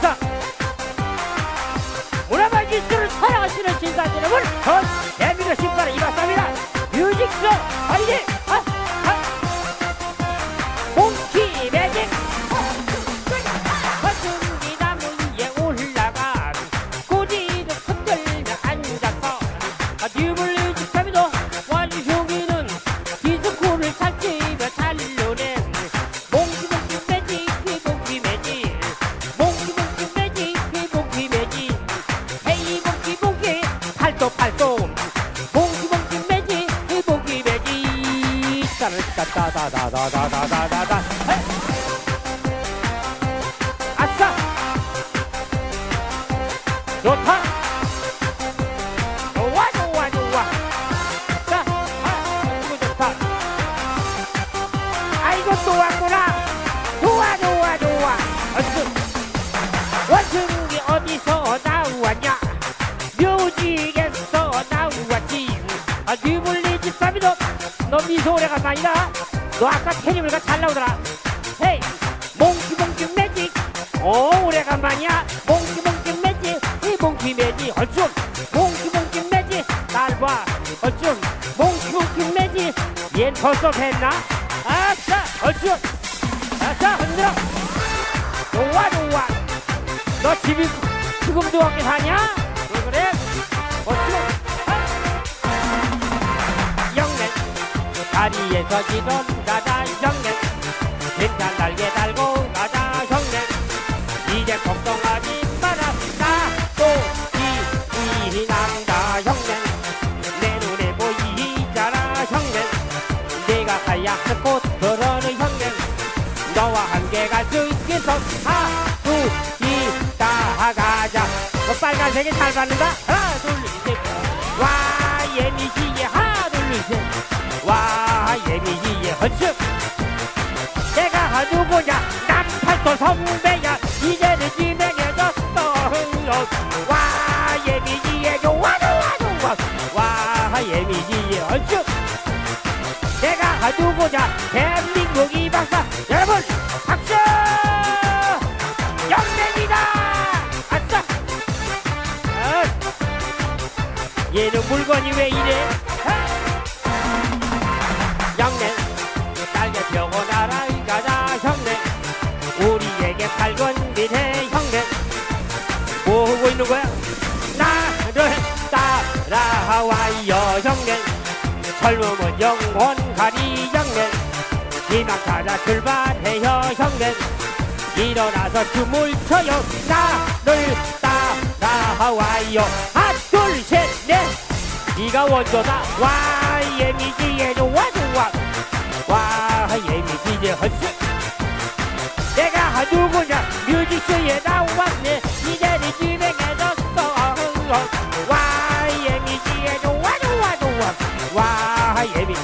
박사 문화발 지수를 사랑하시는 진상 여러분 전 대민의 신발의 이박사입니다. 뮤직쇼 화이팅 아, 아. 몽키 매직. 거슴이 나무 위에 올라가 고지를 흔들며 앉아서. 아, 뉴블리 직탑이도 매직 따라따다다다다다다다다 아싸 좋다 좋아 좋아 좋아 자 아이고 좋다 아이고 또 왔구나 좋아 좋아 좋아 원숭이 어디서 나왔냐 묘지에서 나왔지 아 너 미소 오래간만이다. 너 아까 테니블가 잘 나오더라. 헤이 몽키 몽키 매직. 오 오래 간만이야. 몽키 몽키 매직. 이 몽키 매직. 얼쑤. 몽키 몽키 매직. 날봐. 얼쑤. 몽키 몽키 매직. 얜 벌써 했나? 아싸. 얼쑤. 아싸. 흔들어. 좋아 좋아. 너 집이 지금도 거기 사냐? 다리에서 지던 가자 영맨 괜찮 날개 달고 가자 형맨 이제 걱정하지 마라. 나또 이난다 형맨 내 눈에 보이잖아 형맨 내가 하얗게 꽃 그러는 형맨 너와 함께 갈 수 있겠어? 하루 이다 가자. 너 빨간색이 잘 받는다? 하나 둘셋와 헌식 내가 한우고야. 남팔도 성배야. 이제는 진행해서 떠흘러 와 예민이의 요와도 와도 와와 예민이의 헌식 내가 한우고야. 대한민국 이박사. 여러분 박수! 영대입니다. 아싸 어? 얘는 물건이 왜 이래? 어? 양념 있는 거야? 나를 따라와요 형맨 젊음은 영원 가리 형맨 희망 찾아 출발해요 형맨 일어나서 춤을 춰요. 나를 따라와요. 하나 둘셋넷. 네가 원조다. 와 예미지에 좋아 좋아 와 예미지에 헐수. 내가 누구냐 뮤직쇼에 哇嗨耶饼